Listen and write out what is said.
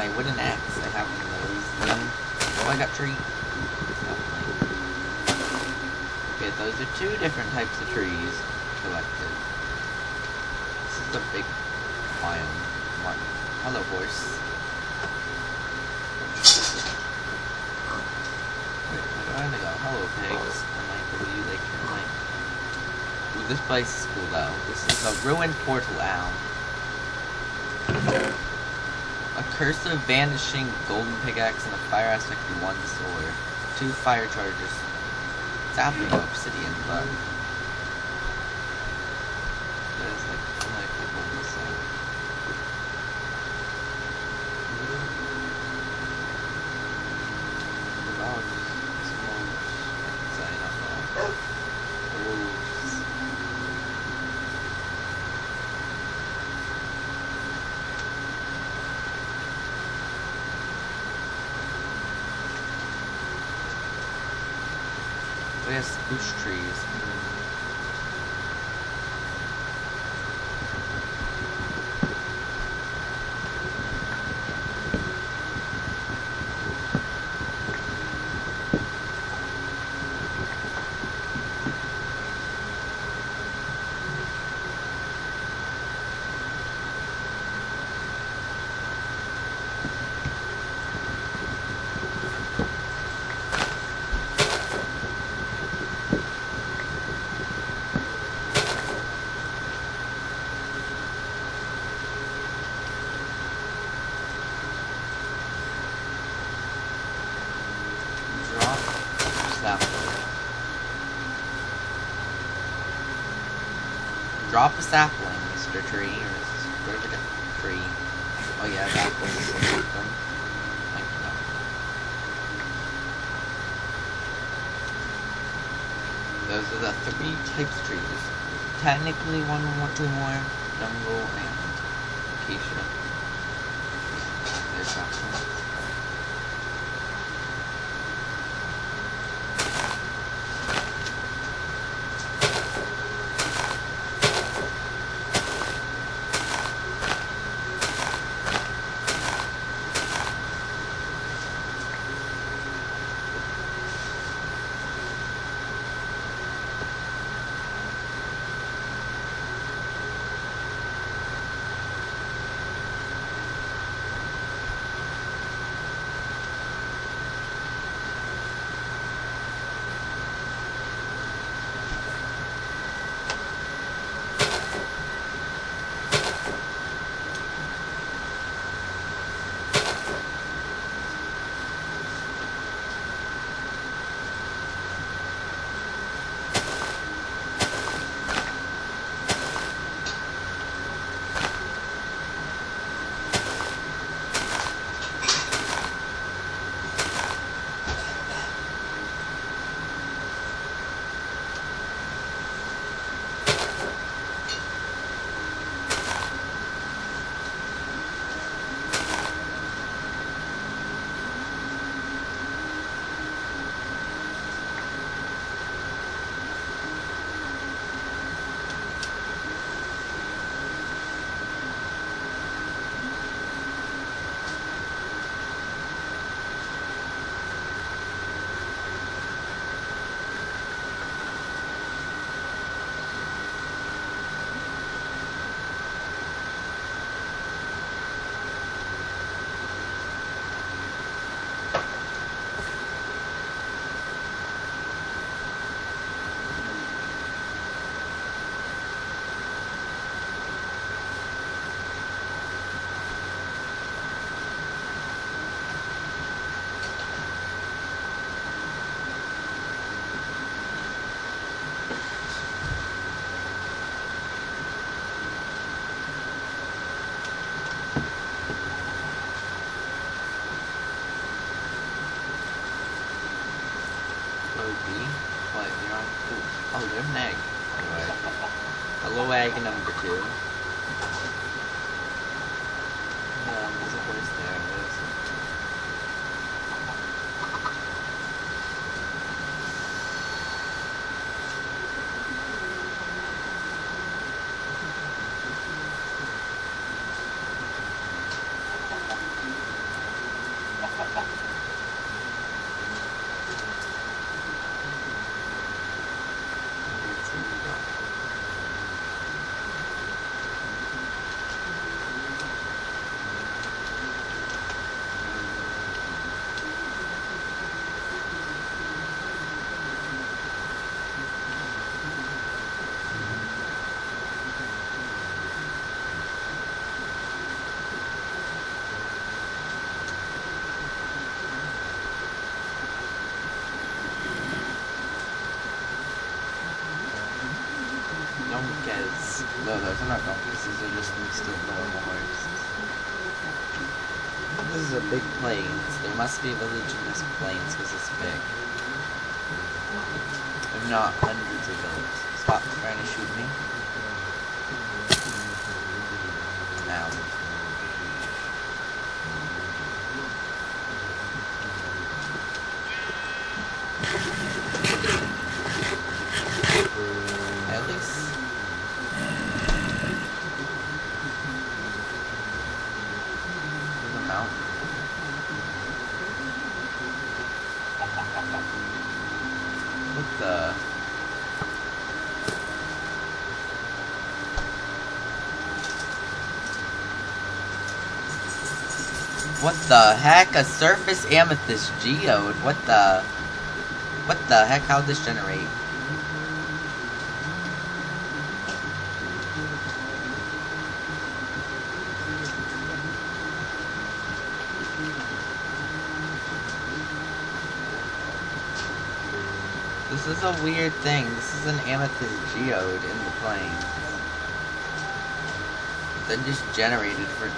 my wooden axe. I have one of those. Oh, I got tree. Okay, those are two different types of trees collected. This is the big lion one. Hello, horse. Wait, where do I go? Hello, pigs. I might believe they can, like... Ooh, this place is cool, though. This is a ruined portal owl. A Curse of Vanishing golden pickaxe and a fire aspect in one sword. Two fire chargers. It's after obsidian, know. The Spruce trees. Drop sapling. Drop a sapling, Mr. Tree, or whatever tree. Oh yeah, that was them. Thank you. Those are the three types of trees. Technically one more. Jungle and acacia. There's sapling. Kobe, Egg number two. Yeah, there's a horse there. There's No, those are not donkeys. These are just still normal horses. This is a big plains. There must be a village in this plains because it's big. If not, hundreds of villages. Stop trying to shoot me. Now. At least. There's a mountain. What the? What the heck? A surface amethyst geode? What the? What the heck? How'd this generate? This is a weird thing. This is an amethyst geode in the plane. Then just generated for